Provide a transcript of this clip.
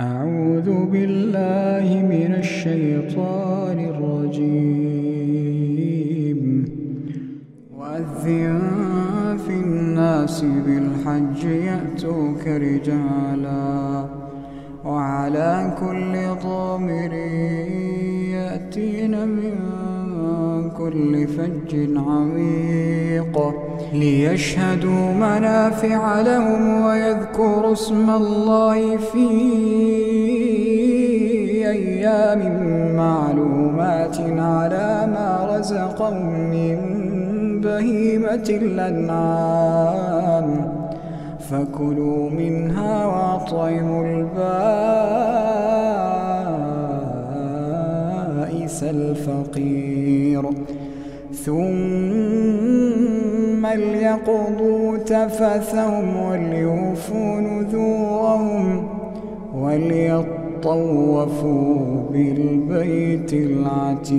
أعوذ بالله من الشيطان الرجيم. وأذن في الناس بالحج يأتوك رجالا وعلى كل ضامر يأتين من كل فج عميق ليشهدوا منافع لهم ويذكروا اسم الله في أيام معلومات على ما رزقهم من بهيمة الأنعام. فكلوا منها وأطعموا البائس الفقير. ثم ليقضوا تفثهم وليوفوا نذورهم وليطوفوا بالبيت العتيق.